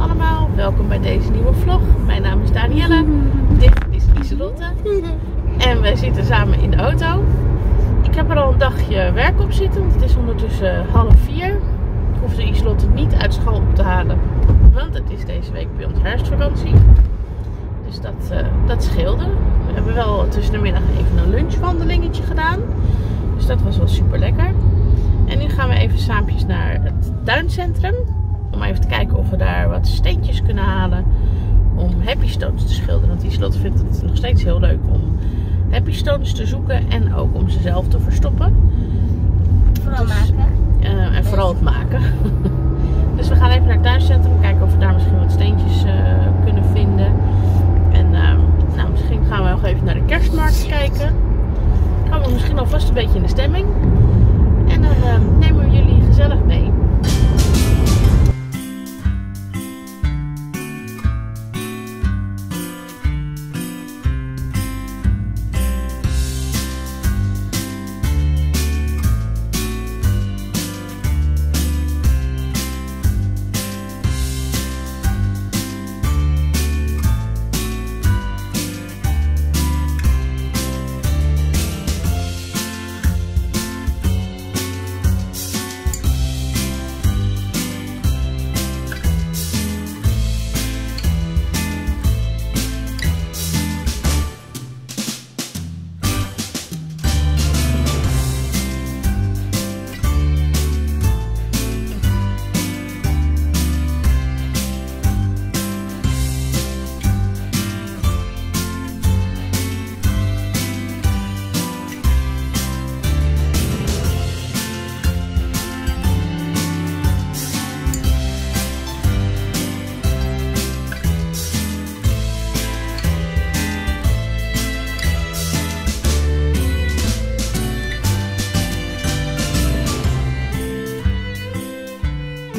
allemaal, welkom bij deze nieuwe vlog. Mijn naam is Danielle, dit is Iselotte en wij zitten samen in de auto. Ik heb er al een dagje werk op zitten, want het is ondertussen half vier. Ik hoefde Iselotte niet uit school op te halen, want het is deze week bij ons herfstvakantie. Dus dat, uh, dat scheelde. We hebben wel tussen de middag even een lunchwandelingetje gedaan. Dus dat was wel super lekker. En nu gaan we even saampjes naar het tuincentrum. Om even te kijken of we daar wat steentjes kunnen halen. Om happy stones te schilderen. Want die slot vindt het nog steeds heel leuk om happy stones te zoeken. En ook om ze zelf te verstoppen. Vooral dus, maken. Uh, en vooral het maken. dus we gaan even naar het tuincentrum. Kijken of we daar misschien wat steentjes uh, kunnen vinden. En uh, nou, misschien gaan we nog even naar de kerstmarkt kijken. Komen we misschien alvast een beetje in de stemming. En dan uh, nemen we jullie gezellig mee.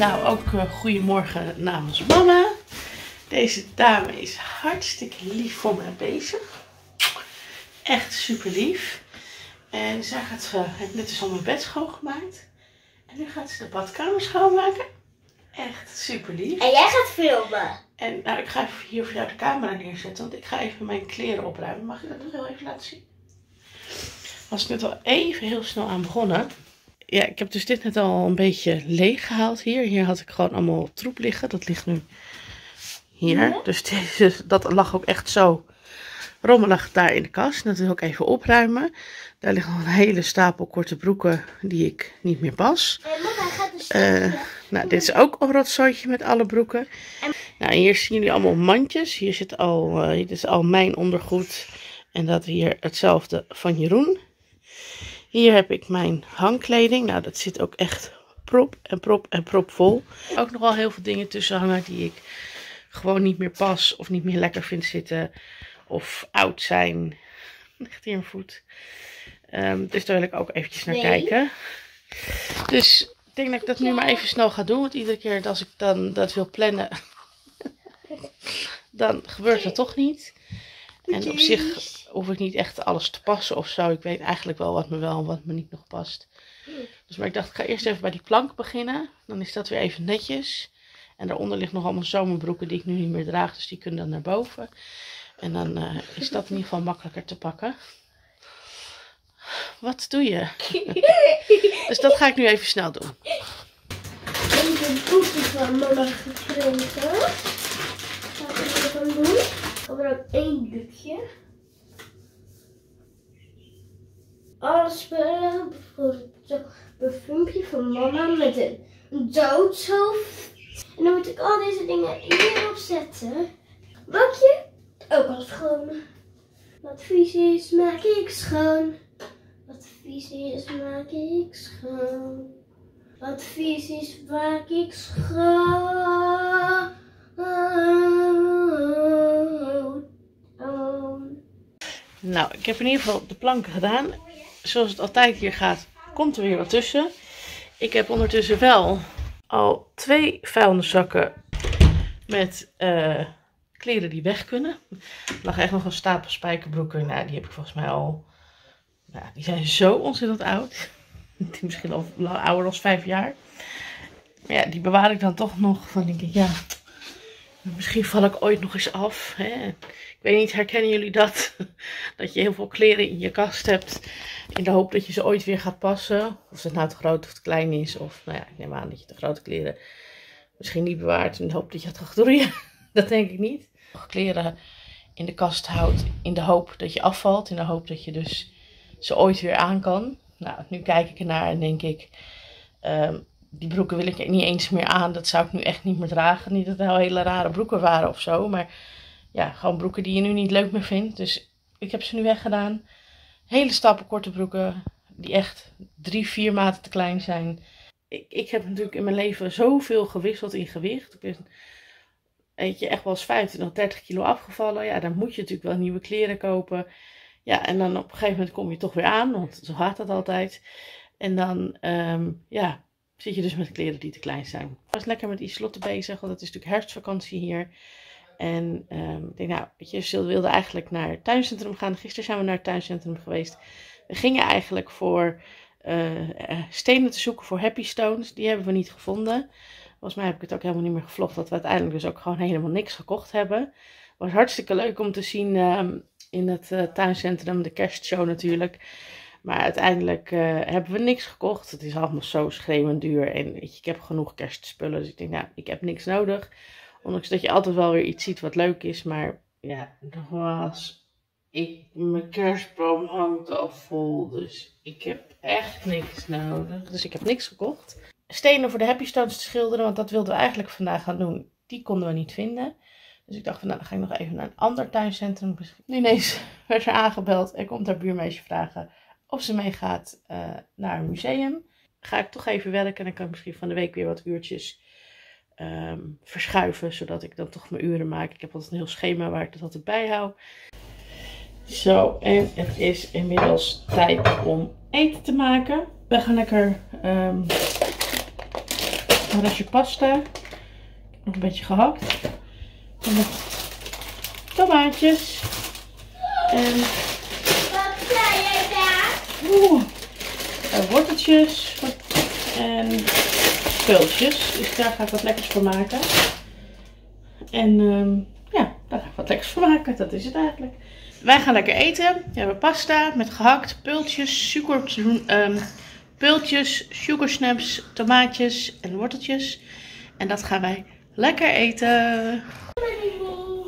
Nou, ook uh, goedemorgen namens mama. Deze dame is hartstikke lief voor mij bezig. Echt super lief. En zij gaat, uh, net eens al mijn bed schoongemaakt. En nu gaat ze de badkamer schoonmaken. Echt super lief. En jij gaat filmen. En nou, ik ga even hier voor jou de camera neerzetten. Want ik ga even mijn kleren opruimen. Mag ik dat nog heel even laten zien? Was ik net al even heel snel aan begonnen ja, ik heb dus dit net al een beetje leeg gehaald hier. Hier had ik gewoon allemaal troep liggen. Dat ligt nu hier. Dus deze, dat lag ook echt zo rommelig daar in de kast. Dat wil ik even opruimen. Daar ligt nog een hele stapel korte broeken die ik niet meer pas. Hey, mama, gaat uh, nou, dit is ook een rotzooitje met alle broeken. En... Nou, hier zien jullie allemaal mandjes. Hier zit al, uh, dit is al mijn ondergoed. En dat hier hetzelfde van Jeroen. Hier heb ik mijn hangkleding. Nou, dat zit ook echt prop en prop en prop vol. Ook nogal heel veel dingen tussen hangen die ik gewoon niet meer pas of niet meer lekker vind zitten. Of oud zijn. Ligt hier een voet. Um, dus daar wil ik ook eventjes naar nee. kijken. Dus ik denk dat ik dat nu maar even snel ga doen. Want iedere keer als ik dan dat wil plannen, dan gebeurt dat toch niet. En op zich hoef ik niet echt alles te passen of zo. Ik weet eigenlijk wel wat me wel en wat me niet nog past. Dus maar ik dacht, ik ga eerst even bij die plank beginnen. Dan is dat weer even netjes. En daaronder ligt nog allemaal zomerbroeken die ik nu niet meer draag. Dus die kunnen dan naar boven. En dan uh, is dat in ieder geval makkelijker te pakken. Wat doe je? dus dat ga ik nu even snel doen. Ik heb een boekje van mama geprinten. Ga ik even doen. Ik heb er ook één doekje. Alle spullen. Bijvoorbeeld zo'n parfumpje van mama met een doodshoofd. En dan moet ik al deze dingen hierop zetten. Bakje, ook al schoon. Wat vies is, maak ik schoon. Wat vies is, maak ik schoon. Wat vies is, maak ik schoon. Nou, ik heb in ieder geval de planken gedaan zoals het altijd hier gaat, komt er weer wat tussen. Ik heb ondertussen wel al twee vuilniszakken met uh, kleren die weg kunnen. Er lag echt nog een stapel spijkerbroeken. Nou, die heb ik volgens mij al... Nou, die zijn zo ontzettend oud. Die misschien al ouder dan vijf jaar. Maar ja, die bewaar ik dan toch nog. Van denk ik, ja, Misschien val ik ooit nog eens af. Hè? Ik weet niet, herkennen jullie dat? Dat je heel veel kleren in je kast hebt. In de hoop dat je ze ooit weer gaat passen. Of het nou te groot of te klein is. Of nou ja, ik neem aan dat je te grote kleren misschien niet bewaart. In de hoop dat je het gaat groeien. Dat denk ik niet. Kleren in de kast houdt in de hoop dat je afvalt. In de hoop dat je dus ze ooit weer aan kan. Nou, nu kijk ik ernaar en denk ik... ehm, die broeken wil ik niet eens meer aan. Dat zou ik nu echt niet meer dragen. Niet dat het nou hele rare broeken waren of zo. Maar ja, gewoon broeken die je nu niet leuk meer vindt. Dus ik heb ze nu weggedaan. Hele stappen korte broeken. Die echt drie, vier maten te klein zijn. Ik, ik heb natuurlijk in mijn leven zoveel gewisseld in gewicht. Ik ben weet je, echt wel eens 25, 30 kilo afgevallen. Ja, dan moet je natuurlijk wel nieuwe kleren kopen. Ja, en dan op een gegeven moment kom je toch weer aan. Want zo gaat dat altijd. En dan, ehm, ja, zit je dus met kleren die te klein zijn. Ik was lekker met Islotte bezig, want het is natuurlijk herfstvakantie hier. En ehm, ik denk, nou, weet je, ze wilde eigenlijk naar het tuincentrum gaan. Gisteren zijn we naar het tuincentrum geweest. We gingen eigenlijk voor eh, stenen te zoeken voor Happy Stones. Die hebben we niet gevonden. Volgens mij heb ik het ook helemaal niet meer gevlogd. Dat we uiteindelijk dus ook gewoon helemaal niks gekocht hebben. Was hartstikke leuk om te zien ehm, in het eh, tuincentrum. De kerstshow natuurlijk. Maar uiteindelijk eh, hebben we niks gekocht. Het is allemaal zo schreeuwend duur. En weet je, ik heb genoeg kerstspullen. Dus ik denk, nou, ik heb niks nodig. Ondanks dat je altijd wel weer iets ziet wat leuk is. Maar ja, nogmaals. Ik, mijn kerstboom hangt al vol. Dus ik heb echt niks nodig. Dus ik heb niks gekocht. Stenen voor de Happy Stones te schilderen. Want dat wilden we eigenlijk vandaag gaan doen. Die konden we niet vinden. Dus ik dacht van, nou, dan ga ik nog even naar een ander tuincentrum. Ineens werd er aangebeld en komt haar buurmeisje vragen of ze meegaat uh, naar een museum. Ga ik toch even werken en dan kan ik misschien van de week weer wat uurtjes um, verschuiven, zodat ik dan toch mijn uren maak. Ik heb altijd een heel schema waar ik dat altijd bij hou. Zo, en het is inmiddels tijd om eten te maken. We gaan lekker um, een restje pasta. Nog een beetje gehakt. En nog tomaatjes. En Oeh, worteltjes en spultjes. Dus daar ga ik wat lekkers voor maken. En um, ja, daar ga ik wat lekkers voor maken. Dat is het eigenlijk. Wij gaan lekker eten. We hebben pasta met gehakt, pultjes, suiker, um, pultjes, sugar snaps, tomaatjes en worteltjes. En dat gaan wij lekker eten.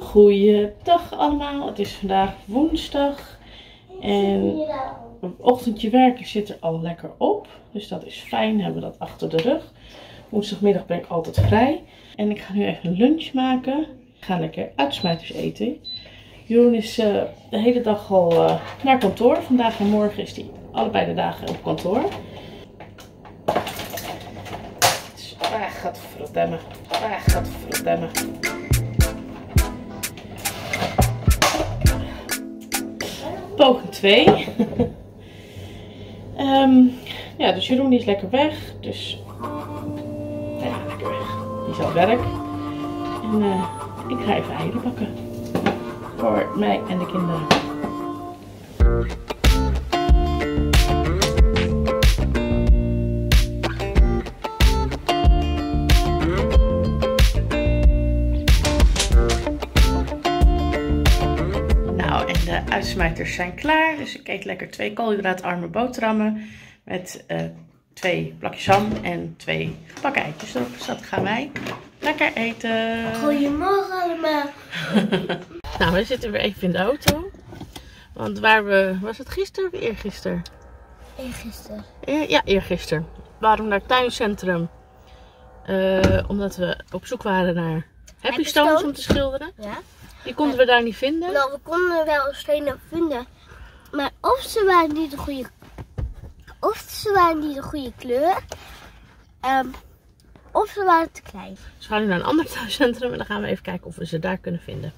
Goeiedag allemaal. Het is vandaag woensdag. En ochtendje werken zit er al lekker op. Dus dat is fijn. Hebben we dat achter de rug. Woensdagmiddag ben ik altijd vrij. En ik ga nu even een lunch maken. Ik ga lekker uitsmijters eten. Jeroen is uh, de hele dag al uh, naar kantoor. Vandaag en morgen is hij allebei de dagen op kantoor. Ah, gaat verdemmen. Ah, gaat verdemmen. Poging 2. Um, ja, dus Jeroen die is lekker weg. Dus ja, lekker weg. Die het werk. En uh, ik ga even eieren bakken. Voor mij en de kinderen. Uitsmijters zijn klaar. Dus ik eet lekker twee koolhydraatarme boterhammen met uh, twee plakjes ham en twee gebakken eitjes erop. Dus dat gaan wij lekker eten. Goedemorgen allemaal. nou, we zitten weer even in de auto. Want waar we, was het gisteren of eergisteren? Eergisteren. Eer, ja, eergisteren. Waarom naar het tuincentrum? Uh, omdat we op zoek waren naar Happy Stones om te schilderen. Ja. Die konden we daar niet vinden. Nou, we konden wel stenen vinden. Maar of ze waren niet de goede of ze waren niet de goede kleur. Um, of ze waren te klein. We gaan nu naar een ander thuiscentrum en dan gaan we even kijken of we ze daar kunnen vinden.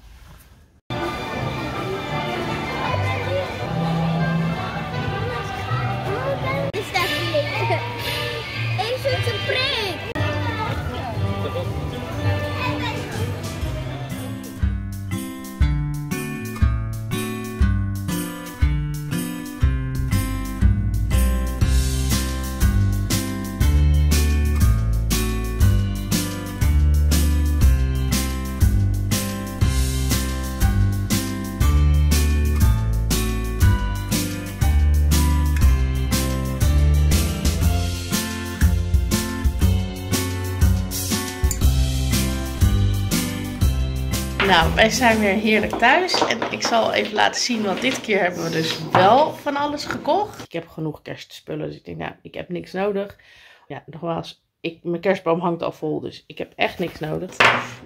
Wij zijn weer heerlijk thuis. En ik zal even laten zien, want dit keer hebben we dus wel van alles gekocht. Ik heb genoeg kerstspullen, dus ik denk, nou, ik heb niks nodig. Ja, nogmaals, ik, mijn kerstboom hangt al vol, dus ik heb echt niks nodig.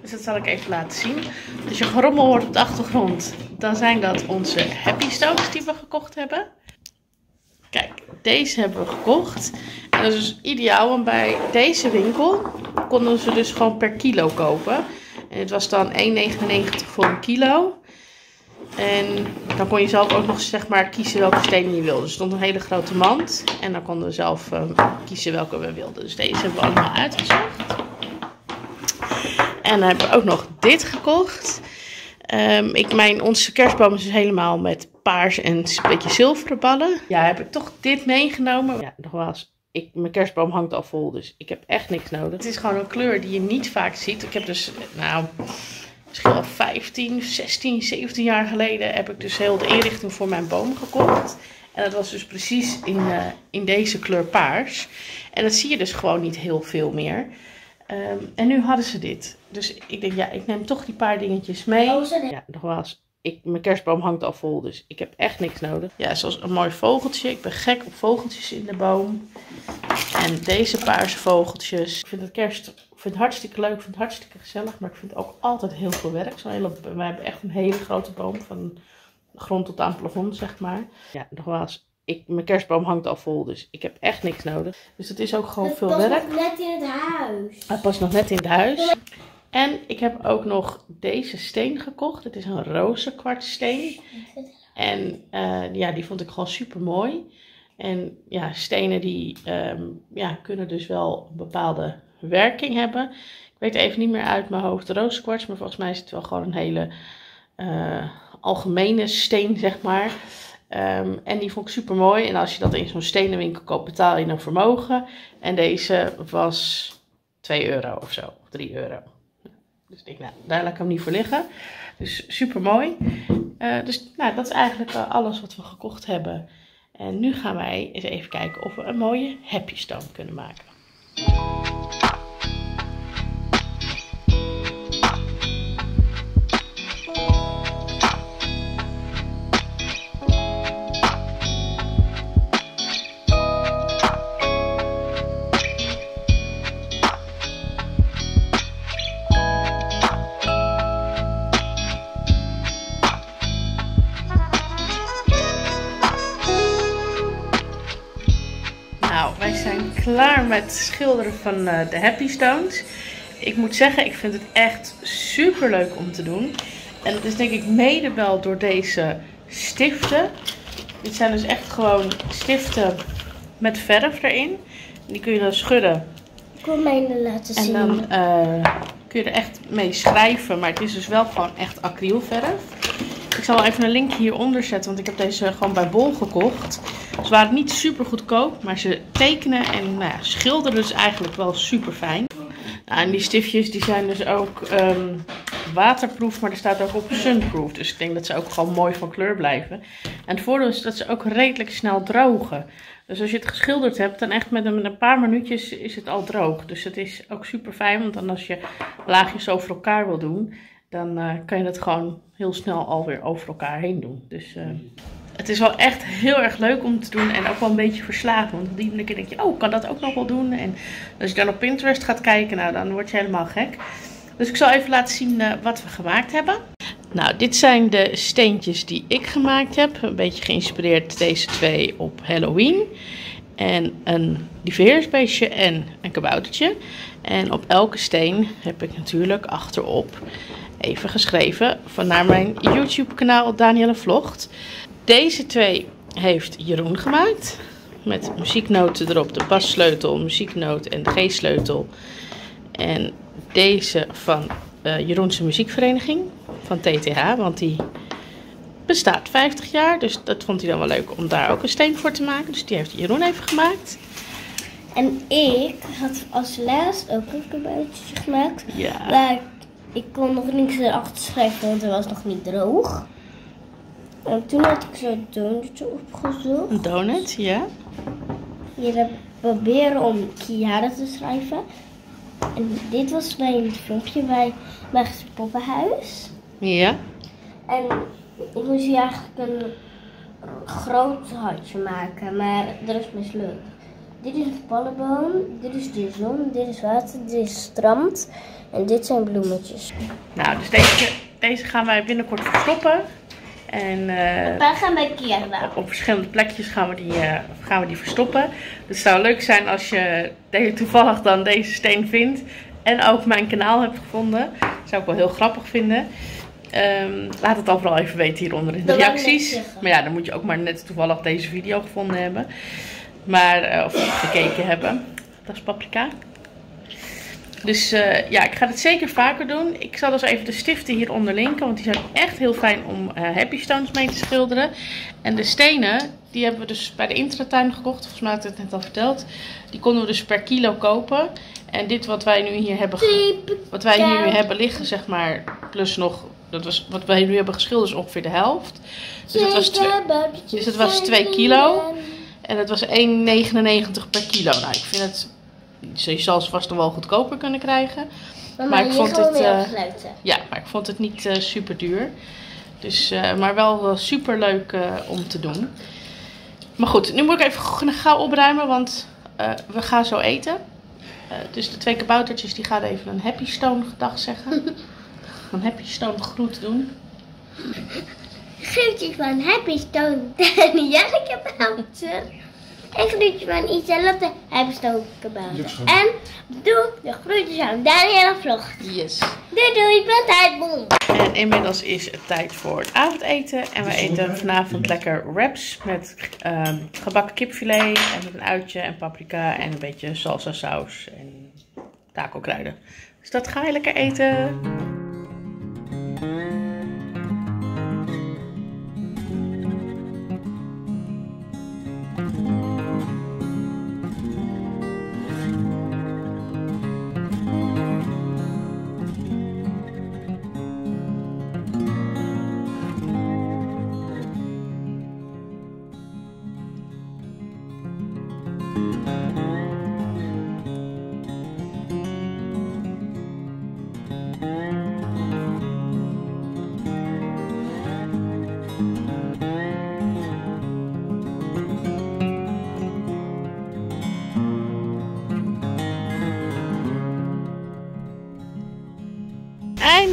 Dus dat zal ik even laten zien. Als je gerommel hoort op de achtergrond, dan zijn dat onze Happy Stones die we gekocht hebben. Kijk, deze hebben we gekocht. En dat is dus ideaal, want bij deze winkel konden ze dus gewoon per kilo kopen. En het was dan 1,99 voor een kilo. En dan kon je zelf ook nog zeg maar kiezen welke stenen je wilde. Er stond een hele grote mand. En dan konden we zelf uh, kiezen welke we wilden. Dus deze hebben we allemaal uitgezocht. En dan hebben we ook nog dit gekocht. Um, ik, mijn, onze kerstboom is dus helemaal met paars en een beetje zilveren ballen. Ja, heb ik toch dit meegenomen. Ja, nogmaals, ik, mijn kerstboom hangt al vol, dus ik heb echt niks nodig. Het is gewoon een kleur die je niet vaak ziet. Ik heb dus, nou, misschien al 15, 16, 17 jaar geleden heb ik dus heel de inrichting voor mijn boom gekocht. En dat was dus precies in, uh, in deze kleur paars. En dat zie je dus gewoon niet heel veel meer. Um, en nu hadden ze dit. Dus ik denk, ja, ik neem toch die paar dingetjes mee. Oh, ja, nogmaals, ik, mijn kerstboom hangt al vol, dus ik heb echt niks nodig. Ja, zoals een mooi vogeltje. Ik ben gek op vogeltjes in de boom. En deze paarse vogeltjes. Ik vind het kerst ik vind het hartstikke leuk, ik vind het hartstikke gezellig. Maar ik vind het ook altijd heel veel werk. Zo'n hele, wij hebben echt een hele grote boom, van grond tot aan het plafond, zeg maar. Ja, nogmaals, ik, mijn kerstboom hangt al vol, dus ik heb echt niks nodig. Dus het is ook gewoon Het veel past werk. nog net in het huis. Hij past nog net in het huis. En ik heb ook nog deze steen gekocht. Het is een rozenkwartsteen. En eh, ja, die vond ik gewoon super mooi. En ja, stenen die ehm, ja, kunnen dus wel een bepaalde werking hebben. Ik weet even niet meer uit mijn hoofd rooskwarts, maar volgens mij is het wel gewoon een hele eh, algemene steen, zeg maar. Ehm, en die vond ik super mooi. En als je dat in zo'n stenenwinkel koopt, betaal je een vermogen. En deze was 2 euro of zo, of 3 euro. Dus ik denk, nou, daar laat ik hem niet voor liggen. Dus super mooi. dus nou, dat is eigenlijk uh, alles wat we gekocht hebben. En nu gaan wij eens even kijken of we een mooie happy stone kunnen maken. Schilderen van uh, de Happy Stones. Ik moet zeggen, ik vind het echt super leuk om te doen. En dat is denk ik mede wel door deze stiften. Dit zijn dus echt gewoon stiften met verf erin. Die kun je dan schudden. Ik wil mijne laten En zien. dan uh, kun je er echt mee schrijven. Maar het is dus wel gewoon echt acrylverf. Ik zal wel even een link hieronder zetten, want ik heb deze gewoon bij Bol gekocht. Ze waren niet super goedkoop, maar ze tekenen en nou schilderen dus eigenlijk wel super fijn. Nou, en die stiftjes die zijn dus ook um, waterproof, maar er staat ook op sunproof. Dus ik denk dat ze ook gewoon mooi van kleur blijven. En het voordeel is dat ze ook redelijk snel drogen. Dus als je het geschilderd hebt, dan echt met een paar minuutjes is het al droog. Dus het is ook super fijn, want dan als je laagjes over elkaar wil doen, dan uh, kan je het gewoon heel snel alweer over elkaar heen doen. Dus uh, het is wel echt heel erg leuk om te doen en ook wel een beetje verslagen. Want op die manier denk je, oh, kan dat ook nog wel doen? En als je dan op Pinterest gaat kijken, nou, dan word je helemaal gek. Dus ik zal even laten zien uh, wat we gemaakt hebben. Nou, dit zijn de steentjes die ik gemaakt heb. Een beetje geïnspireerd deze twee op Halloween. En een lieveheersbeestje en een kaboutertje. En op elke steen heb ik natuurlijk achterop even geschreven van naar mijn YouTube kanaal Danielle Vlogt. Deze twee heeft Jeroen gemaakt. Met muzieknoten erop, de bassleutel, muzieknoot en de G-sleutel. En deze van uh, Jeroense muziekvereniging van TTH, want die bestaat 50 jaar. Dus dat vond hij dan wel leuk om daar ook een steen voor te maken. Dus die heeft Jeroen even gemaakt. En ik had als laatst ook een kaboutertje gemaakt. Ja. Maar ik kon nog niks erachter schrijven, want het was nog niet droog. En toen had ik zo'n donutje opgezocht. Een donut, ja. Hier heb ik proberen om Kiara te schrijven. En dit was mijn filmpje bij Magisch Poppenhuis. Ja. En moest hier eigenlijk een groot hartje maken, maar dat is mislukt. Dit is een pallenboom, dit is de zon, dit is water, dit is strand en dit zijn bloemetjes. Nou, dus deze, deze gaan wij binnenkort verstoppen. En eh, Wij gaan bij Kierda. op, op verschillende plekjes gaan we, die, eh, gaan we die verstoppen. Het zou leuk zijn als je de- toevallig dan deze steen vindt. En ook mijn kanaal hebt gevonden. Dat zou ik wel heel grappig vinden. Ehm, laat het dan vooral even weten hieronder in de reacties. Maar ja, dan moet je ook maar net toevallig deze video gevonden hebben. Maar, eh, of gekeken hebben. Dat is paprika. Dus eh, ja, ik ga het zeker vaker doen. Ik zal dus even de stiften hieronder linken. Want die zijn echt heel fijn om eh, happy stones mee te schilderen. En de stenen, die hebben we dus bij de intratuin gekocht. Volgens mij had ik het net al verteld. Die konden we dus per kilo kopen. En dit wat wij nu hier hebben, wat wij hier nu hebben liggen, zeg maar, plus nog, dat was, wat wij nu hebben geschilderd is ongeveer de helft. Dus het was, twee, dus was 2 kilo. En het was 1,99 per kilo. Nou, ik vind het, je zal ze vast nog wel goedkoper kunnen krijgen. Maar ik vond het, eh. Ja, maar ik vond het niet super duur. Dus, eh, maar wel super leuk om te doen. Maar goed, nu moet ik even gauw opruimen, want we gaan zo eten. Dus de twee kaboutertjes die gaan even een happy stone gedag zeggen. een happy stone groet doen. Groetjes van Happy Stone Danielle Kabouter. En groetjes van Stone Kabouter. En doe de groetjes van Danielle Vlog. Yes. Doei doei, bedankt boem. En inmiddels is het tijd voor het avondeten. En we eten vanavond lekker wraps met ehm, gebakken kipfilet en met een uitje en paprika en een beetje salsa saus en taco kruiden. Dus dat ga je lekker eten.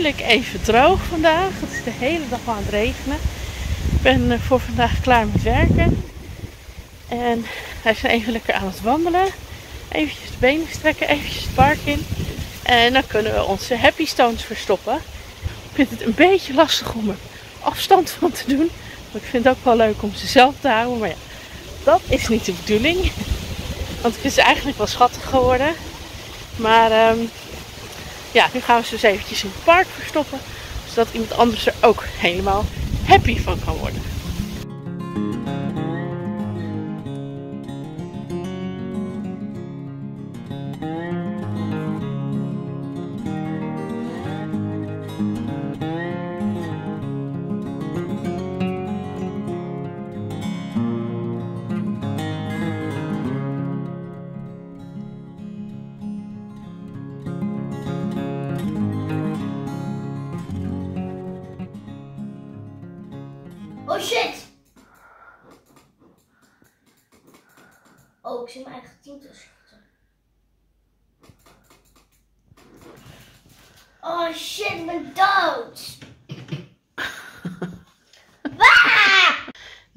Eindelijk even droog vandaag. Het is de hele dag aan het regenen. Ik ben eh, voor vandaag klaar met werken. En wij zijn even lekker aan het wandelen. Eventjes de benen strekken, eventjes het park in. En dan kunnen we onze happy stones verstoppen. Ik vind het een beetje lastig om er afstand van te doen. Maar ik vind het ook wel leuk om ze zelf te houden. Maar ja, dat is niet de bedoeling. Want vind ze eigenlijk wel schattig geworden. Maar ehm, ja, nu gaan we ze dus eventjes in het park verstoppen. Zodat iemand anders er ook helemaal happy van kan worden.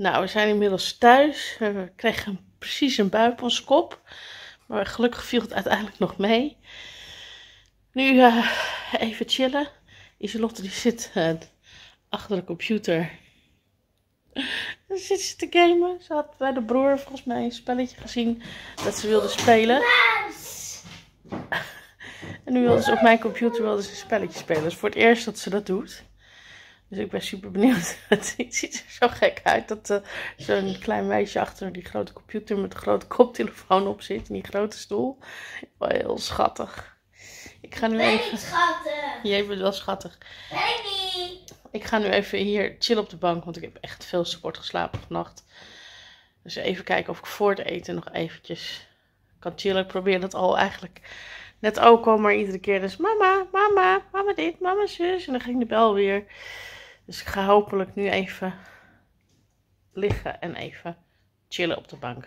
Nou, we zijn inmiddels thuis. We kregen precies een bui op ons kop. Maar gelukkig viel het uiteindelijk nog mee. Nu eh, even chillen. Iselotte die zit eh, achter de computer. Dan zit ze te gamen. Ze had bij de broer volgens mij een spelletje gezien dat ze wilde spelen. En nu wilde ze op mijn computer wilde ze een spelletje spelen. Dat is voor het eerst dat ze dat doet. Dus ik ben super benieuwd. Het ziet er zo gek uit dat eh, zo'n klein meisje achter die grote computer met een grote koptelefoon op zit. In die grote stoel. Wel heel schattig. Ik ga nu even... Schattig! Jij bent wel schattig. Baby! Ik ga nu even hier chillen op de bank, want ik heb echt veel sport geslapen vannacht. Dus even kijken of ik voor het eten nog eventjes kan chillen. Ik probeer dat al eigenlijk Net ook al, maar iedere keer dus mama, mama, mama dit, mama zus. En dan ging de bel weer. Dus ik ga hopelijk nu even liggen en even chillen op de bank.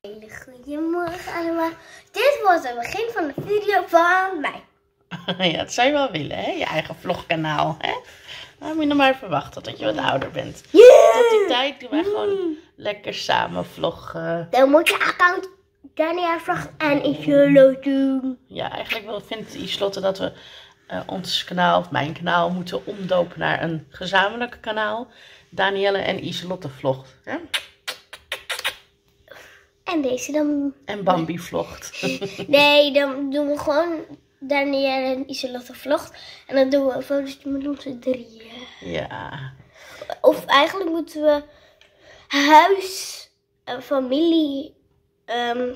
Hele goedemorgen allemaal. Dit was het begin van de video van mij. ja, dat zou je wel willen, hè? Je eigen vlogkanaal, hè? Nou, moet je nog maar even wachten tot je wat ouder bent. Tot die tijd doen wij gewoon lekker samen vloggen. Dan moet je account Dania Vracht en Isolo doen. Ja, eigenlijk wel vindt Islotte dat we eh, ons kanaal, of mijn kanaal, moeten omdopen naar een gezamenlijk kanaal. Danielle en Islotte vlogt. Hè? En deze dan... En Bambi vlogt. Nee, dan doen we gewoon Danielle en Iselotte vlogt. En dan doen we fotootje met onze drieën. ja. Of eigenlijk moeten we huis, eh, familie...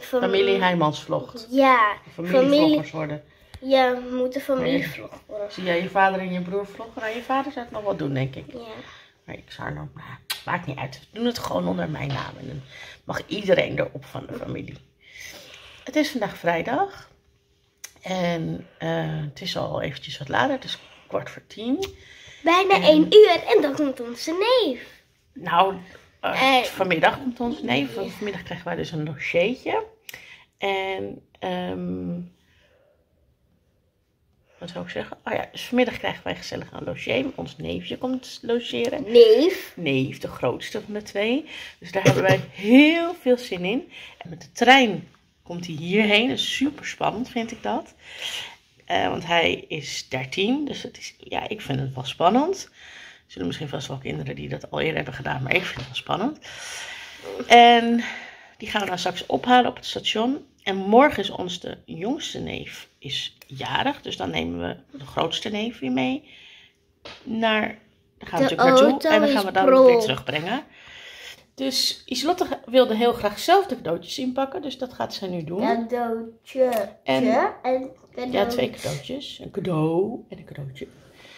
fam- Familie Heijmans vlogt. Ja, familie. Familievloggers worden. Ja, we moeten familievlog worden. Zie jij je vader en je broer vloggen? Nou, je vader zou het nog wel doen, denk ik. Ja. Maar ik zou nog, nou, maakt niet uit. We doen het gewoon onder mijn naam. En dan mag iedereen erop van de familie. Het is vandaag vrijdag. En eh, het is al eventjes wat later. Het is kwart voor tien. Bijna En- één uur en dan komt onze neef. Nou, eh, Eh. vanmiddag komt ons neef. Want vanmiddag krijgen wij dus een logeetje. En, ehm wat zou ik zeggen? Oh ja, dus vanmiddag krijgen wij gezellig een logé. Ons neefje komt logeren. Neef? neef, de grootste van de twee. Dus daar hebben wij heel veel zin in. En met de trein komt hij hierheen. Dat is super spannend, vind ik dat. Eh, want hij is 13, dus het is, ja, ik vind het wel spannend. Er zullen misschien vast wel kinderen die dat al eerder hebben gedaan, maar ik vind het wel spannend. En die gaan we dan straks ophalen op het station. En morgen is ons de jongste neef is jarig, dus dan nemen we de grootste neef weer mee naar. Daar gaan we De natuurlijk naartoe en dan gaan we dan weer terugbrengen. Dus Islotte wilde heel graag zelf de cadeautjes inpakken, dus dat gaat zij nu doen. Cadeautje. En- en cadeau. Ja, twee cadeautjes. Een cadeau en een cadeautje.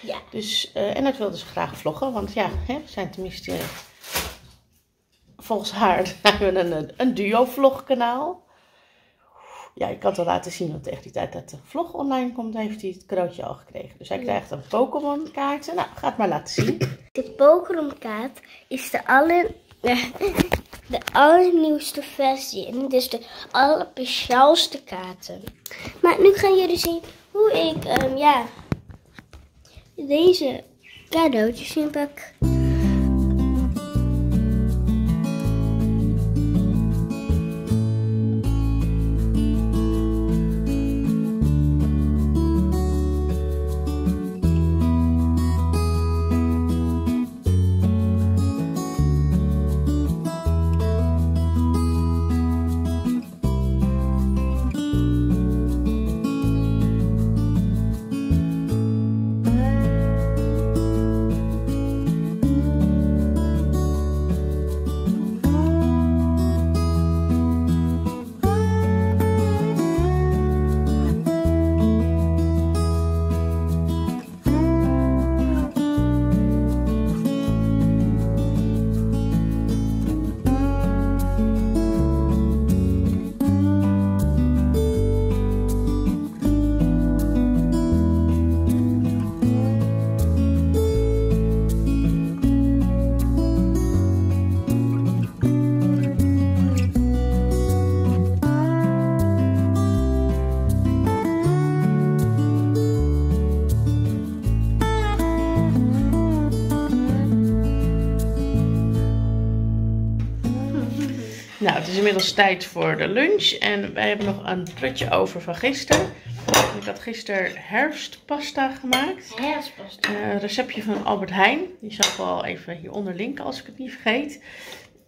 Ja. Dus, eh, en dat wilde ze graag vloggen, want ja, hè, we zijn tenminste volgens haar hebben we een, een duo-vlogkanaal. Ja, ik kan het wel laten zien, want tegen die tijd dat de vlog online komt, heeft hij het cadeautje al gekregen. Dus hij krijgt een Pokémon kaartje. Nou, ga het maar laten zien. De Pokémon kaart is de, aller, de allernieuwste versie. En het is de allerspeciaalste kaarten. Maar nu gaan jullie zien hoe ik ehm, ja, deze cadeautjes inpak. Inmiddels tijd voor de lunch. En wij hebben nog een prutje over van gisteren. Ik had gisteren herfstpasta gemaakt. Herfstpasta. Eh, Een receptje van Albert Heijn. Die zal ik wel even hieronder linken als ik het niet vergeet.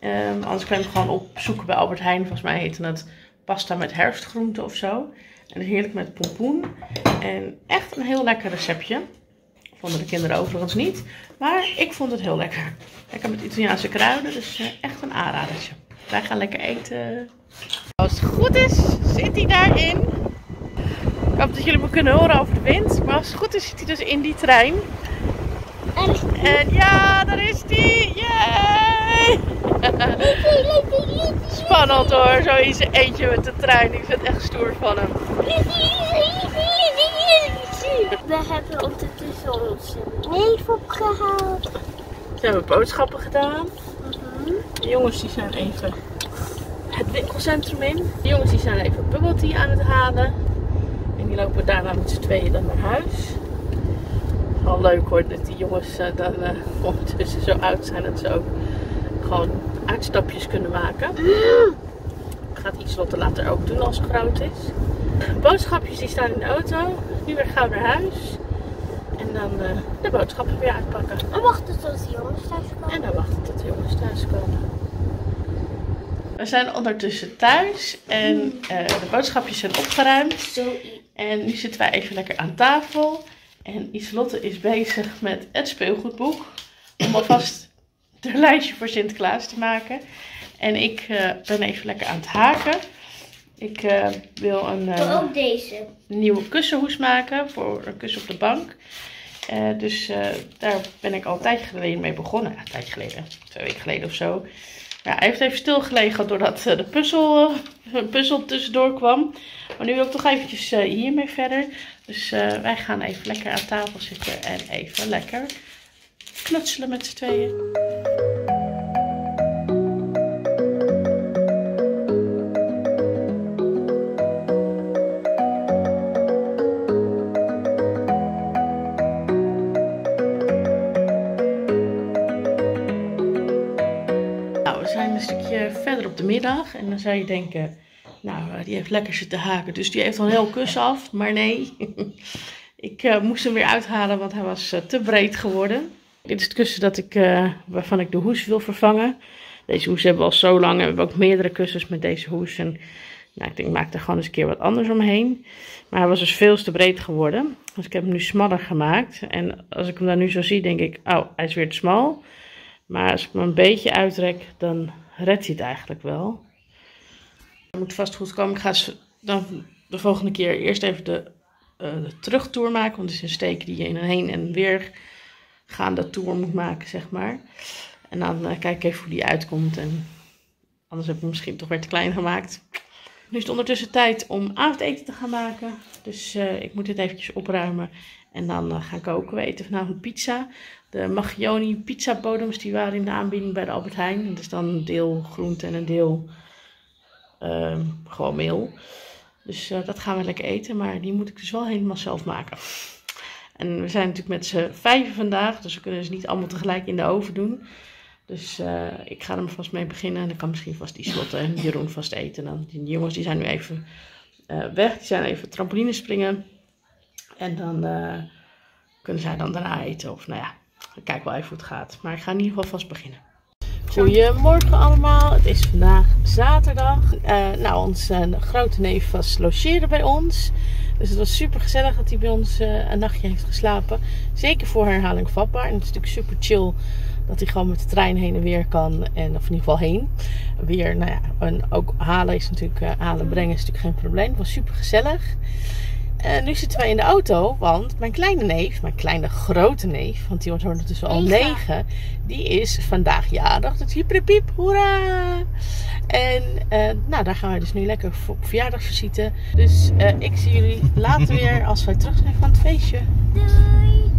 Ehm, anders kan je hem gewoon opzoeken bij Albert Heijn. Volgens mij heette het pasta met herfstgroenten of zo. En heerlijk met pompoen. En echt een heel lekker receptje. Vonden de kinderen overigens niet. Maar ik vond het heel lekker. Lekker met Italiaanse kruiden. Dus eh, echt een aanradertje. Wij gaan lekker eten. Als het goed is, zit hij daarin. Ik hoop dat jullie me kunnen horen over de wind. Maar als het goed is, zit hij dus in die trein. En ja, daar is hij! Yay! spannend hoor, zo in zijn eentje met de trein. Ik vind het echt stoer van hem. We hebben ondertussen onze neef opgehaald. Ze hebben boodschappen gedaan. De jongens die zijn even het winkelcentrum in. De jongens die zijn even bubble tea aan het halen. En die lopen daarna met z'n tweeën dan naar huis. Wel leuk hoor dat die jongens eh, dan eh, ondertussen zo oud zijn dat ze ook gewoon uitstapjes kunnen maken. Gaat Islotte later ook doen als ze groot is. Boodschapjes die staan in de auto. Nu weer gauw naar huis. En dan eh, de boodschappen weer uitpakken. En wachten tot de jongens thuis komen. En dan wachten We zijn ondertussen thuis en eh, de boodschapjes zijn opgeruimd. Zo. En nu zitten wij even lekker aan tafel. En Islotte is bezig met het speelgoedboek. Om alvast een lijstje voor Sinterklaas te maken. En ik eh, ben even lekker aan het haken. Ik eh, wil een ook deze. nieuwe kussenhoes maken voor een kussen op de bank. Eh, dus eh, daar ben ik al een tijdje geleden mee begonnen. Ja, een tijdje geleden, twee weken geleden of zo. Ja, hij heeft even stilgelegen doordat eh, de puzzel, puzzel tussendoor kwam. Maar nu wil ik toch eventjes hiermee verder. Dus wij gaan even lekker aan tafel zitten en even lekker knutselen met z'n tweeën. En dan zou je denken, nou, die heeft lekker zitten haken. Dus die heeft al heel kus af. Maar nee, ik eh, moest hem weer uithalen, want hij was eh, te breed geworden. Dit is het kussen dat ik, eh, waarvan ik de hoes wil vervangen. Deze hoes hebben we al zo lang. En we hebben ook meerdere kussens met deze hoes. En nou, ik denk, maak er gewoon eens een keer wat anders omheen. Maar hij was dus veel te breed geworden. Dus ik heb hem nu smaller gemaakt. En als ik hem dan nu zo zie, denk ik, oh, hij is weer te smal. Maar als ik hem een beetje uitrek, dan redt hij het eigenlijk wel. Het moet vast goed komen. Ik ga dan de volgende keer eerst even de, eh, de terugtour maken. Want het is een steek die je in een heen en weer gaande tour moet maken, zeg maar. En dan eh, kijk ik even hoe die uitkomt. En anders heb ik hem misschien toch weer te klein gemaakt. Nu is het ondertussen tijd om avondeten te gaan maken. Dus eh, ik moet dit eventjes opruimen. En dan eh, gaan koken. We eten vanavond pizza. De Maggioni pizza bodems die waren in de aanbieding bij de Albert Heijn. Is dan een deel groente en een deel ehm, gewoon meel. Dus eh, dat gaan we lekker eten. Maar die moet ik dus wel helemaal zelf maken. En we zijn natuurlijk met z'n vijven vandaag. Dus we kunnen ze niet allemaal tegelijk in de oven doen. Dus eh, ik ga er vast mee beginnen. En dan kan misschien vast die en Jeroen vast eten. Dan, die jongens die zijn nu even weg. Die zijn even trampoline springen. En dan eh, kunnen zij dan daarna eten. Of nou ja, ik kijk wel even hoe het gaat. Maar ik ga in ieder geval vast beginnen. Goedemorgen allemaal. Het is vandaag zaterdag. Eh, nou, onze grote neef was logeren bij ons. Dus het was super gezellig dat hij bij ons eh, een nachtje heeft geslapen. Zeker voor herhaling vatbaar. En het is natuurlijk super chill dat hij gewoon met de trein heen en weer kan. En, of in ieder geval heen. Weer, nou ja, en ook halen is natuurlijk, eh, halen brengen is natuurlijk geen probleem. Het was super gezellig. En nu zitten wij in de auto, want mijn kleine neef, mijn kleine grote neef, want die wordt ondertussen al Negen. negen, die is vandaag jarig. Dus piep, hoera! En eh, nou, daar gaan wij dus nu lekker voor- op verjaardagsvisite. Dus eh, ik zie jullie later weer als wij terug zijn van het feestje. Doei.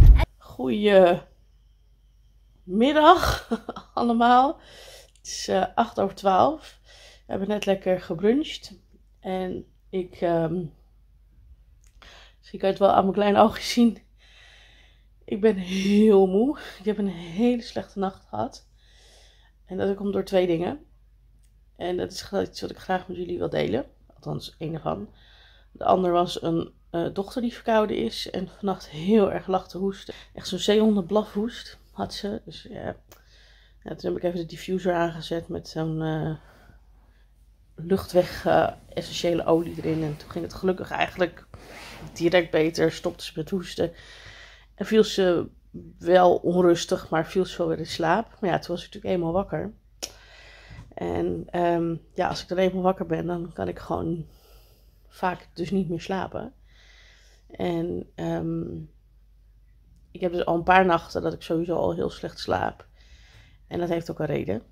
Goedemiddag allemaal. Het is eh 8 over 12. We hebben net lekker gebruncht. En ik, kan je het wel aan mijn kleine oogjes zien. Ik ben heel moe. Ik heb een hele slechte nacht gehad. En dat komt door twee dingen. En dat is iets wat ik graag met jullie wil delen. Althans, één ervan. De ander was een eh, dochter die verkouden is. En vannacht heel erg lag te hoesten. Echt zo'n zeehondenblafhoest had ze. Dus ja. ja. Toen heb ik even de diffuser aangezet met zo'n eh, luchtweg eh, essentiële olie erin. En toen ging het gelukkig eigenlijk direct beter. Stopte ze met hoesten. En viel ze wel onrustig, maar viel ze wel weer in slaap. Maar ja, toen was ik natuurlijk eenmaal wakker. En ehm, ja, als ik dan eenmaal wakker ben, dan kan ik gewoon vaak dus niet meer slapen. En ehm, ik heb dus al een paar nachten dat ik sowieso al heel slecht slaap. En dat heeft ook een reden.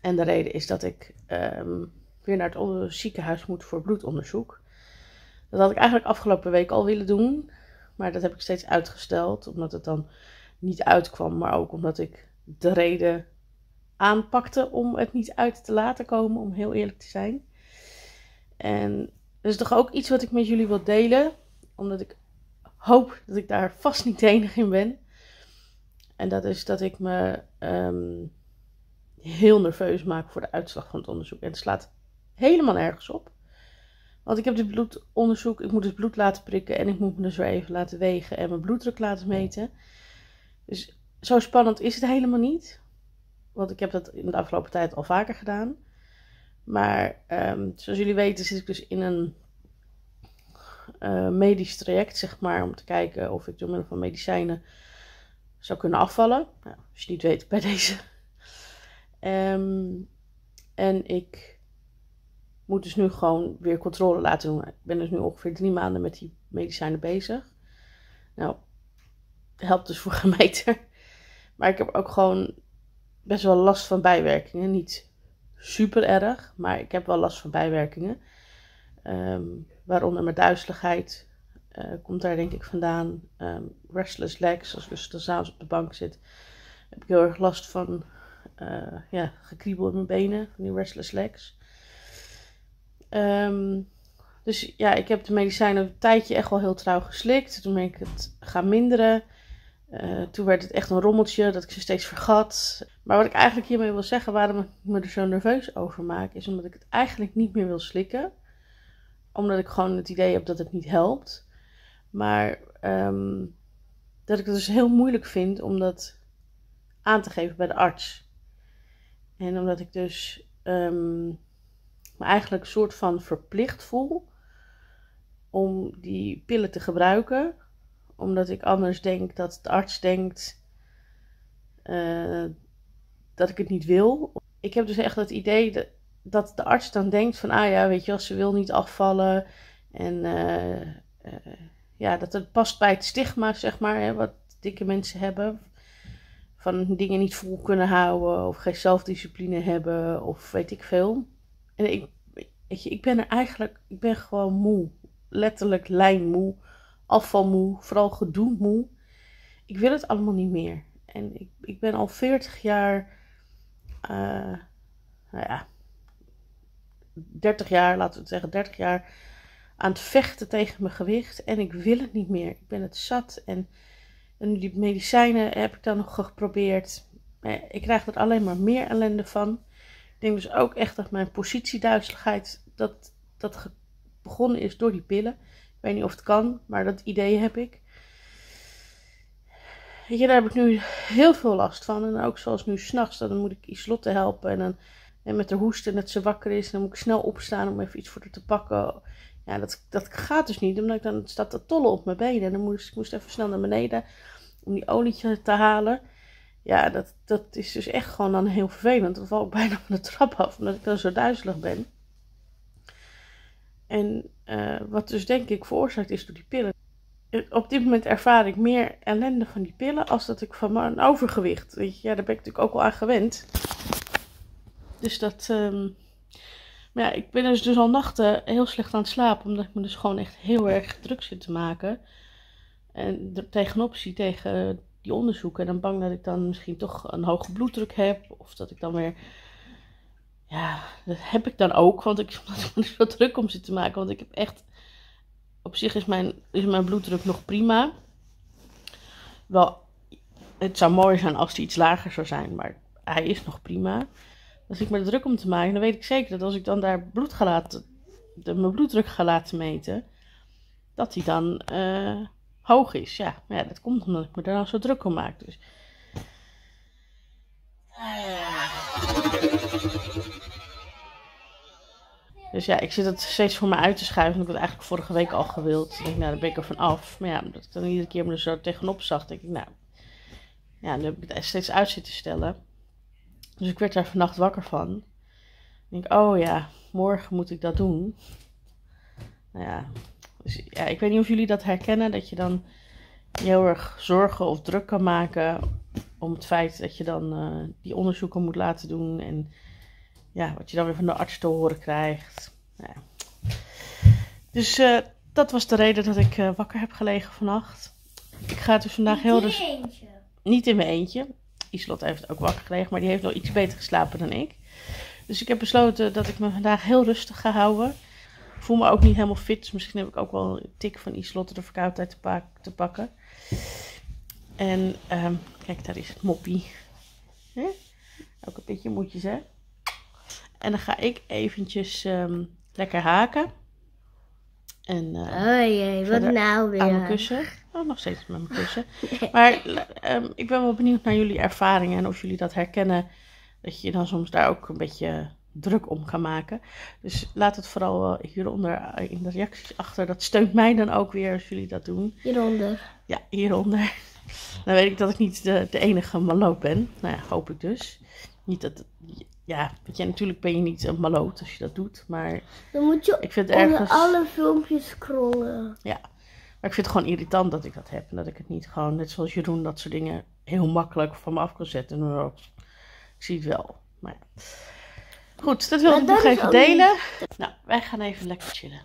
En de reden is dat ik ehm, weer naar het ziekenhuis moet voor bloedonderzoek. Dat had ik eigenlijk afgelopen week al willen doen. Maar dat heb ik steeds uitgesteld. Omdat het dan niet uitkwam. Maar ook omdat ik de reden aanpakte om het niet uit te laten komen. Om heel eerlijk te zijn. En dat is toch ook iets wat ik met jullie wil delen. Omdat ik hoop dat ik daar vast niet de enige in ben. En dat is dat ik me ehm, heel nerveus maak voor de uitslag van het onderzoek. En het slaat helemaal nergens op. Want ik heb dit bloedonderzoek, ik moet dus bloed laten prikken en ik moet me dus weer even laten wegen en mijn bloeddruk laten meten. Dus zo spannend is het helemaal niet. Want ik heb dat in de afgelopen tijd al vaker gedaan. Maar um, zoals jullie weten zit ik dus in een uh, medisch traject, zeg maar, om te kijken of ik door middel van medicijnen zou kunnen afvallen. Nou, als je niet weet, bij deze. Um, en ik moet dus nu gewoon weer controle laten doen. Ik ben dus nu ongeveer drie maanden met die medicijnen bezig. Nou, helpt dus voor gemeten. Maar ik heb ook gewoon best wel last van bijwerkingen. Niet super erg, maar ik heb wel last van bijwerkingen. Um, waaronder mijn duizeligheid uh, komt daar denk ik vandaan. Um, restless legs, als ik dus s'avonds op de bank zit, heb ik heel erg last van uh, ja, gekriebel in mijn benen, van die restless legs. Um, dus ja, ik heb de medicijnen een tijdje echt wel heel trouw geslikt. Toen ben ik het gaan minderen. Uh, toen werd het echt een rommeltje dat ik ze steeds vergat. Maar wat ik eigenlijk hiermee wil zeggen, waarom ik me er zo nerveus over maak, is omdat ik het eigenlijk niet meer wil slikken. Omdat ik gewoon het idee heb dat het niet helpt. Maar um, dat ik het dus heel moeilijk vind om dat aan te geven bij de arts. En omdat ik dus um, me eigenlijk een soort van verplicht voel om die pillen te gebruiken. Omdat ik anders denk dat de arts denkt uh, dat ik het niet wil. Ik heb dus echt het idee dat, de arts dan denkt van, ah ja, weet je wel, ze wil niet afvallen. En uh, uh, ja, dat het past bij het stigma, zeg maar, hè, wat dikke mensen hebben. Van dingen niet vol kunnen houden of geen zelfdiscipline hebben of weet ik veel. En ik, weet je, ik ben er eigenlijk, ik ben gewoon moe. Letterlijk lijnmoe, afvalmoe, vooral gedoe moe. Ik wil het allemaal niet meer. En ik, ik ben al 40 jaar, uh, nou ja, 30 jaar, laten we het zeggen, 30 jaar aan het vechten tegen mijn gewicht. En ik wil het niet meer. Ik ben het zat. En, en die medicijnen heb ik dan nog geprobeerd. Ik krijg er alleen maar meer ellende van. Ik denk dus ook echt dat mijn positieduizeligheid, dat, dat begonnen is door die pillen. Ik weet niet of het kan, maar dat idee heb ik. Weet je, daar heb ik nu heel veel last van. En ook zoals nu s'nachts, dan moet ik Islotte helpen. En dan en met de hoesten dat ze wakker is. Dan moet ik snel opstaan om even iets voor haar te pakken. Ja, dat, dat gaat dus niet, omdat ik dan staat te tollen op mijn benen. En dan moest ik moest even snel naar beneden om die olietje te halen. Ja, dat, dat is dus echt gewoon dan heel vervelend. Dan val ik bijna van de trap af, omdat ik dan zo duizelig ben. En uh, wat dus denk ik veroorzaakt is door die pillen. Op dit moment ervaar ik meer ellende van die pillen als dat ik van mijn overgewicht. Ja, daar ben ik natuurlijk ook al aan gewend. Dus dat, um, ja, ik ben dus, dus al nachten heel slecht aan het slapen. Omdat ik me dus gewoon echt heel erg druk zit te maken. En er tegenop zie tegen die onderzoeken. En dan bang dat ik dan misschien toch een hoge bloeddruk heb. Of dat ik dan weer... Ja, dat heb ik dan ook. Want ik, omdat ik me dus druk om zit te maken. Want ik heb echt... Op zich is mijn, is mijn bloeddruk nog prima. Wel, het zou mooi zijn als die iets lager zou zijn. Maar hij is nog prima als ik me druk om te maken, dan weet ik zeker dat als ik dan daar bloed ga laten, de, mijn bloeddruk ga laten meten, dat die dan uh, hoog is. Ja, ja, dat komt omdat ik me daar dan zo druk om maak. Dus. Dus ja, ik zit het steeds voor me uit te schuiven. Ik had eigenlijk vorige week al gewild. Ik denk, nou, daar ben ik er van af. Maar ja, omdat ik dan iedere keer me er zo tegenop zag, denk ik, nou, ja, nu heb ik het steeds uit zitten stellen. Dus ik werd daar vannacht wakker van. Ik denk, oh ja, morgen moet ik dat doen. Nou ja, dus ja, ik weet niet of jullie dat herkennen, dat je dan heel erg zorgen of druk kan maken om het feit dat je dan uh, die onderzoeken moet laten doen. En ja, wat je dan weer van de arts te horen krijgt. Nou ja. Dus eh, dat was de reden dat ik eh, wakker heb gelegen vannacht. Ik ga het dus vandaag heel eentje. Niet in mijn eentje. Islot heeft ook wakker gelegen, maar die heeft nog iets beter geslapen dan ik. Dus ik heb besloten dat ik me vandaag heel rustig ga houden. Ik voel me ook niet helemaal fit, dus misschien heb ik ook wel een tik van Islot de verkoudheid te, pa- te pakken. En ehm, kijk, daar is het moppie. Hè? Ook een beetje moedjes, hè? En dan ga ik eventjes ehm, lekker haken. En eh, Oh jee, wat nou weer? aan mijn kussen. Oh, nog steeds met mijn kussen. Maar ehm, ik ben wel benieuwd naar jullie ervaringen en of jullie dat herkennen. Dat je dan soms daar ook een beetje druk om kan maken. Dus laat het vooral eh, hieronder eh, in de reacties achter. Dat steunt mij dan ook weer als jullie dat doen. Hieronder. Ja, hieronder. Dan weet ik dat ik niet de, de enige maloot ben. Nou ja, hoop ik dus. Niet dat... Ja, weet je, natuurlijk ben je niet een maloot als je dat doet. Maar Dan moet je ik vind ergens... alle filmpjes scrollen. Maar ik vind het gewoon irritant dat ik dat heb. En dat ik het niet gewoon, net zoals Jeroen, dat soort dingen heel makkelijk van me af kan zetten. Nou, ik zie het wel. Maar ja. Goed, dat wil ik nog even delen. Nou, wij gaan even lekker chillen.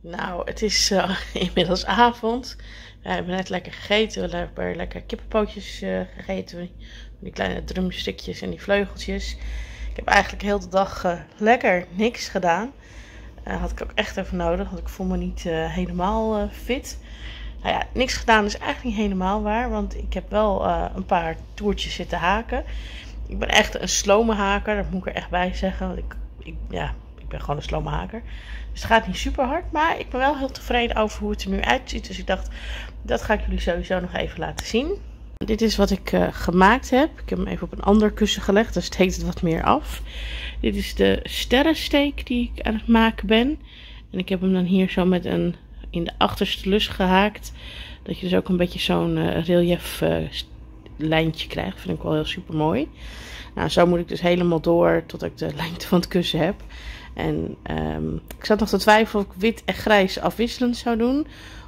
Nou, het is eh, inmiddels avond. We hebben net lekker gegeten. We hebben lekker kippenpootjes eh, gegeten. Die kleine drumstukjes en die vleugeltjes. Ik heb eigenlijk heel de dag eh, lekker niks gedaan. Eh, had ik ook echt even nodig, want ik voel me niet eh, helemaal eh, fit. Nou ja, niks gedaan is eigenlijk niet helemaal waar, want ik heb wel een paar toertjes zitten haken. Ik ben echt een slome haker, dat moet ik er echt bij zeggen. Want ik, ik, ja, ik ben gewoon een slome haker. Dus het gaat niet super hard, maar ik ben wel heel tevreden over hoe het er nu uitziet. Dus ik dacht, dat ga ik jullie sowieso nog even laten zien. Dit is wat ik gemaakt heb. Ik heb hem even op een ander kussen gelegd, dus steekt het wat meer af. Dit is de sterrensteek die ik aan het maken ben. En ik heb hem dan hier zo met een in de achterste lus gehaakt. Dat je dus ook een beetje zo'n eh, relief eh, lijntje krijgt. Vind ik wel heel super mooi. Nou, zo moet ik dus helemaal door tot ik de lengte van het kussen heb. En ehm, ik zat nog te twijfelen of ik wit en grijs afwisselend zou doen.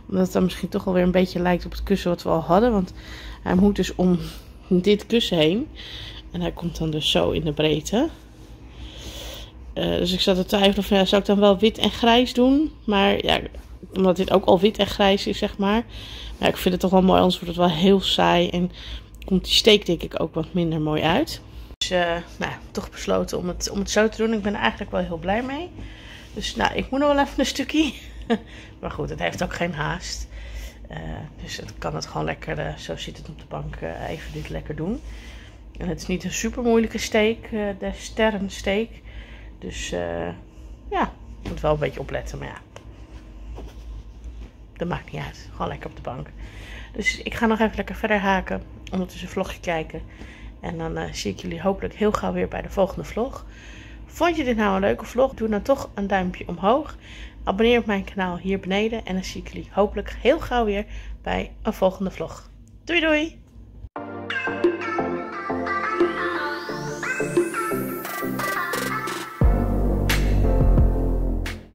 Omdat het dan misschien toch alweer een beetje lijkt op het kussen wat we al hadden. Want hij moet dus om dit kussen heen. En hij komt dan dus zo in de breedte. Eh, dus ik zat te twijfelen of ja, zou ik dan wel wit en grijs doen. Maar ja, omdat dit ook al wit en grijs is, zeg maar. Maar ik vind het toch wel mooi, anders wordt het wel heel saai. En komt die steek denk ik ook wat minder mooi uit. Dus eh, nou, toch besloten om het, om het zo te doen. Ik ben er eigenlijk wel heel blij mee. Dus nou, ik moet nog wel even een stukje. maar goed, het heeft ook geen haast. Eh, dus het kan het gewoon lekker, zo zit het op de bank, even dit lekker doen. En het is niet een super moeilijke steek, de sterrensteek. Dus eh, ja, moet wel een beetje opletten, maar ja. Dat maakt niet uit. Gewoon lekker op de bank. Dus ik ga nog even lekker verder haken. Ondertussen een vlogje kijken. En dan eh, zie ik jullie hopelijk heel gauw weer bij de volgende vlog. Vond je dit nou een leuke vlog? Doe dan toch een duimpje omhoog. Abonneer op mijn kanaal hier beneden. En dan zie ik jullie hopelijk heel gauw weer bij een volgende vlog. Doei doei!